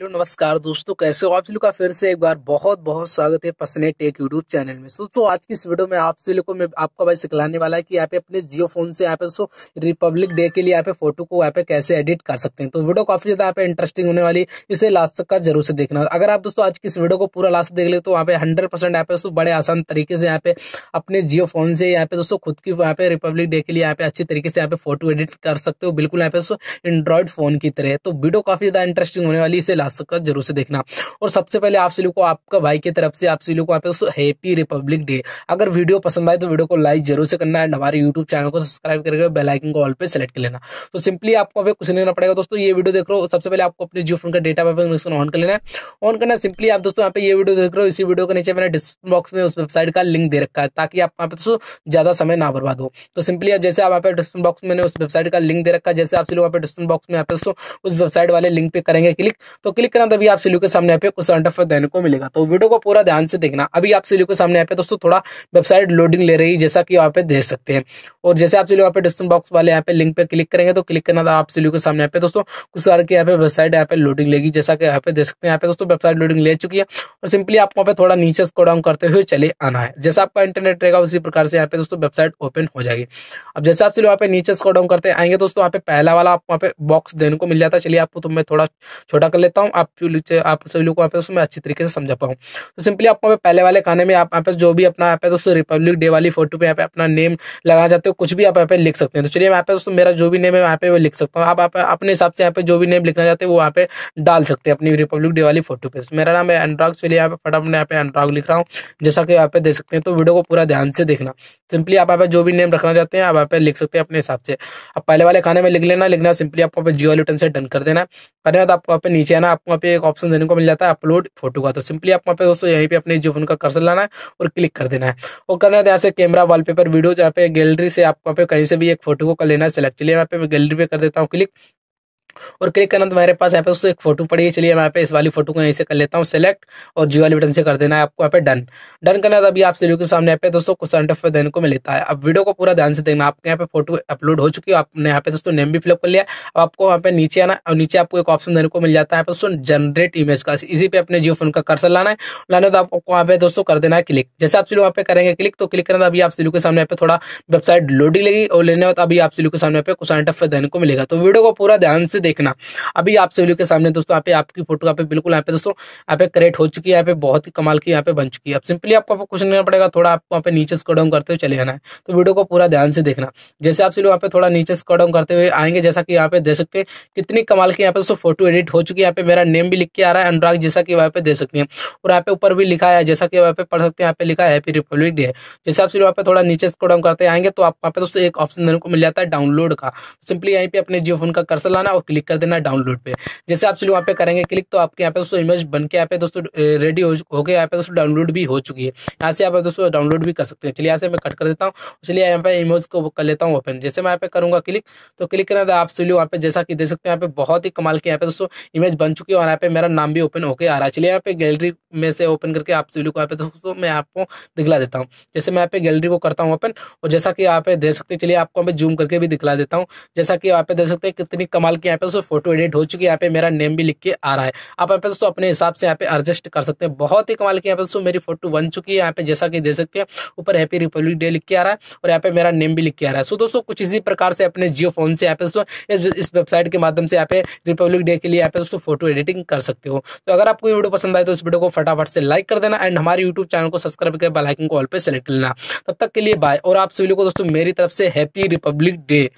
Hello, नमस्कार दोस्तों, कैसे हो आप सभी का? फिर से एक बार बहुत बहुत स्वागत है पसने टेक यूट्यूब चैनल में। दोस्तों आज की इस वीडियो में आप सभी को मैं आपका भाई सिखलाने वाला है कि यहाँ पे अपने जियो फ़ोन से यहाँ पे सो रिपब्लिक डे के लिए यहाँ पे फ़ोटो को यहाँ पे कैसे एडिट कर सकते हैं। तो वीडियो काफ़ी ज़्यादा यहाँ पे इंटरेस्टिंग होने वाली इसे लास्ट तक का ज़रूर से देखना। अगर आप दोस्तों आज की इस वीडियो को पूरा लास्ट देख ले तो वहाँ पे हंड्रेड परसेंट यहाँ पे दोस्तों बड़े आसान तरीके से यहाँ पे अपने जियो फ़ोन से यहाँ पे दोस्तों खुद की यहाँ पे रिपब्लिक डे के लिए यहाँ पे अच्छी तरीके से यहाँ पे फ़ोटो एडिट कर सकते हो, बिल्कुल यहाँ पे दोस्तों एंड्रॉइड फ़ोन की तरह। तो वीडियो काफ़ी ज़्यादा इंटरेस्टिंग होने वाली इसे तक का ज़रूर से देखना। और सबसे पहले आप सभी को आपका भाई की तरफ़ से आप सभी को आप हैप्पी रिपब्लिक डे अगर वीडियो पसंद आए तो वीडियो को लाइक ज़रूर से करना एंड हमारे यूट्यूब चैनल को सब्सक्राइब करके बेल आइकन को ऑल पे सेलेक्ट कर लेना। तो सिंपली आपको अभी कुछ करना पड़ेगा दोस्तों, ये वीडियो देख रहे हो। सबसे पहले आपको अपने जियो फ़ोन का डेटा ऑन कर लेना ऑन करना सिंपली आप दोस्तों यहाँ पे ये वीडियो देख रहे हो। इसी वीडियो के नीचे मैंने डिस्क्रिप्शन बॉक्स में उस वेबसाइट का लिंक दे रखा है, ताकि आप वहाँ पे दोस्तों ज़्यादा समय ना बर्बाद हो। तो सिंपली आप जैसे आप यहाँ पे डिस्क्रिप्शन बॉक्स में उस वेबसाइट का लिंक दे रखा है, जैसे आप लोग पे डिस्क्रिप्शन बॉक्स में यहाँ पे उस वेबसाइट वाले लिंक पे करेंगे क्लिक तो क्लिक करना तभी आप सिलू के सामने यहाँ पे कुछ करंट देने को मिलेगा तो वीडियो को पूरा ध्यान से देखना अभी आप सभी के सामने यहाँ पे दोस्तों थोड़ा वेबसाइट लोडिंग ले रही है जैसा कि यहाँ पे देख सकते हैं और जैसे आप सभी यहाँ पे डिस्क्रिप्शन बॉक्स वाले यहाँ पे लिंक पे क्लिक करेंगे तो क्लिक करना था आप सभी को सामने यहाँ पे दोस्तों कुछ सारे की यहाँ पे वेबसाइट यहाँ पे लोडिंग लेगी जैसा कि यहाँ पे देख सकते हैं यहाँ पे दोस्तों वेबसाइट लोडिंग ले चुकी है और सिंपली आपको यहाँ पे थोड़ा नीचे स्को डाउन करते हुए चले आना है जैसा आपका इंटरनेट रहेगा उसी प्रकार से यहाँ पे दोस्तों वेबसाइट ओपन हो जाएगी अब जैसे आप वहाँ पे नीचे स्को डाउन करते आएँगे दोस्तों यहाँ पे पहला वाला आप वहाँ पे बॉक्स देने को मिल जाता है चलिए आपको तो मैं थोड़ा छोटा कर लेता हूँ आप आप सभी लोग वहाँ पे उसमें अच्छी तरीके से समझा पाऊँ तो सिंपली आपको पहले वाले खाने में आप यहाँ पे जो भी अपना यहाँ पे दोस्तों रिपब्लिक डे वाली फ़ोटो पे यहाँ पे अपना नेम लगाना चाहते हो कुछ भी आप यहाँ पे लिख सकते हैं तो चलिए यहाँ पे दोस्तों मेरा जो भी नेम है यहाँ पे वो लिख सकता हूँ आप अपने हिसाब से यहाँ पे जो भी नेम लिखना चाहते हैं वो यहाँ पे डाल सकते हैं अपनी रिपब्लिक डे वाली फ़ोटो पे मेरा नाम है अनुराग चलिए यहाँ पे फटाफट यहाँ पे अनुराग लिख रहा हूँ जैसा कि यहाँ पे देख सकते हैं तो वीडियो को पूरा ध्यान से देखना सिंपली आप यहाँ पे जो भी नेम रखना चाहते हैं आप यहाँ पे लिख सकते हैं अपने हिसाब से अब पहले वाले खाने में लिख लेना लिखना सिंपली आपको पे जियो लिटन से डन कर देना करने बाद आपको यहाँ पे नीचे आना आपको वहाँ पे एक ऑप्शन देने को मिल जाता है अपलोड फ़ोटो का। तो सिंपली आप वहाँ पे दोस्तों यहीं पे अपने जो फ़ोन का कर्सर लाना है और क्लिक कर देना है। और करना है यहाँ से कैमरा वॉलपेपर वीडियो जहाँ पे गैलरी से आप वहाँ पे कहीं से भी एक फ़ोटो को कर लेना है। सिलेक्ट चलिए यहाँ पे गैलरी पे कर देता हूँ क्लिक और क्लिक करना तो मेरे पास, यहाँ पे उससे एक फ़ोटो पड़ी है। चलिए मैं यहाँ पे इस वाली फ़ोटो को यहीं से कर लेता हूँ सेलेक्ट और जी वाली बटन से कर देना है आपको यहाँ पे डन डन करना तो अभी आप सीढ़ी के सामने यहाँ पे दोस्तों कुछ सेंट देने को मिलता है। अब वीडियो को पूरा ध्यान से देखना। आपके यहाँ पे फ़ोटो अपलोड हो चुकी है, आपने यहाँ पे दोस्तों नेम भी फिलअप कर लिया। अब आपको वहाँ पे नीचे आना, और नीचे आपको एक ऑप्शन देने को मिल जाता है दोस्तों जनरेट इमेज का। इसी पे अपने जियो फ़ोन का कर्सर लाना है। लाने तो आपको वहाँ पे दोस्तों कर देना है क्लिक जैसे आप सीढ़ी वहाँ पे करेंगे क्लिक तो क्लिक करना अभी आप सीढ़ी के सामने यहाँ पे थोड़ा वेबसाइट लोडिंग लेगी, और लेने अभी आप सीढ़ी के सामने पे कुछ सेंट देने को मिलेगा। तो वीडियो को पूरा ध्यान से देखना अभी आप सभी के सामने दोस्तों यहाँ पे आपकी फ़ोटो यहाँ पे बिल्कुल यहाँ पे दोस्तों यहाँ पे करेक्ट हो चुकी है यहाँ पे बहुत ही कमाल की यहाँ पे बन चुकी है अब सिंपली आपको कुछ नहीं पड़ेगा थोड़ा आपको वहाँ पे नीचे स्कोडाउन करते हुए चले जाना है तो वीडियो को पूरा ध्यान से देखना जैसे आप सभी यहाँ पे थोड़ा नीचे स्कोडाउन करते हुए आएँगे जैसा कि यहाँ पे दे सकते हैं कितनी कमाल की यहाँ पे दोस्तों फ़ोटो एडिट हो चुकी है यहाँ पे मेरा नेम भी लिख के आ रहा है अनुराग जैसा कि वहाँ पे दे सकते हैं और यहाँ पे ऊपर भी लिखा है जैसा कि वहाँ पे पढ़ सकते हैं यहाँ पे लिखा है रिपब्लिक डे जैसे आप वहाँ पे थोड़ा नीचे स्कोडाउन करते आएँगे तो आप वहाँ पे दोस्तों एक ऑप्शन देने को मिल जाता है डाउनलोड का सिंपली यहीं पे अपने जियो फ़ोन का कर्सर लाना और क्लिक कर देना डाउनलोड पे जैसे आप चलो वहाँ पे करेंगे क्लिक तो आपके यहाँ पे दोस्तों इमेज बन के यहाँ पे दोस्तों रेडी हो, हो गए यहाँ पे दोस्तों डाउनलोड भी हो चुकी है यहाँ से आप दोस्तों डाउनलोड भी कर सकते हैं चलिए यहाँ से मैं कट कर देता हूँ चलिए यहाँ पे इमेज को कर लेता हूँ ओपन जैसे मैं यहाँ पे करूँगा क्लिक तो क्लिक करना आप चलिए वहाँ पे जैसा कि देख सकते हैं यहाँ पे बहुत ही कमाल के यहाँ पे दोस्तों इमेज बन चुकी है और यहाँ पे मेरा नाम भी ओपन होकर आ रहा है चलिए यहाँ पे गैलरी में से ओपन करके आप सभी को यहाँ पे दोस्तों मैं आपको दिखला देता हूँ जैसे मैं यहाँ पे गैलरी को करता हूँ ओपन और जैसा कि यहाँ पे देख सकते हैं चलिए आपको मैं जूम करके भी दिखला देता हूँ जैसा कि यहाँ पे देख सकते हैं कितनी कमाल की पे दोस्तों फ़ोटो एडिट हो चुकी है, यहाँ पे मेरा नेम भी लिख के आ रहा है। आप यहाँ पे दोस्तों अपने हिसाब से यहाँ पे एडजस्ट कर सकते हैं। बहुत ही कमाल की यहाँ पे दोस्तों मेरी फ़ोटो बन चुकी है, यहाँ पे जैसा कि दे सकते हैं, ऊपर हैप्पी रिपब्लिक डे लिख के आ रहा है और यहाँ पे मेरा नेम भी लिख के आ रहा है। सो दोस्तों, कुछ इसी प्रकार से अपने जियो फ़ोन से यहाँ पे दोस्तों, इस वेबसाइट के माध्यम से यहाँ पे रिपब्लिक डे के लिए यहाँ पे दोस्तों फ़ोटो एडिटिंग कर सकते हो। तो अगर आपको वीडियो पसंद आए तो इस वीडियो को फटाफट से लाइक कर देना एंड हमारे यूट्यूब चैनल को सब्सक्राइब कर बेलाइकन को ऑल पे सेलेक्ट कर लेना। तब तक के लिए बाय और आप सभी को दोस्तों, मेरी तरफ़ से हैप्पी रिपब्लिक डे